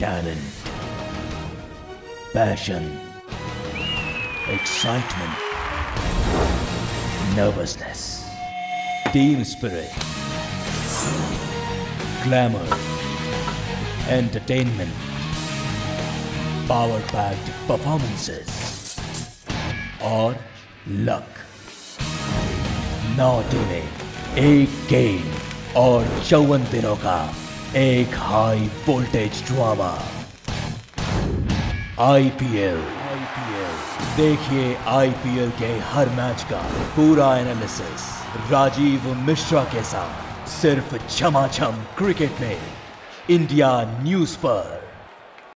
talent, passion, excitement, nervousness, team spirit, glamour, entertainment, power packed performances, और luck. नौ टीमें एक game और चौवन दिनों का एक high voltage drama IPL IPL देखिए आईपीएल के हर मैच का पूरा एनालिसिस राजीव मिश्रा के साथ, सिर्फ़ छमाछम क्रिकेट में इंडिया न्यूज़ पर।